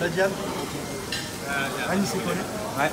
La diable Annie s'y connaît Ouais. Ouais.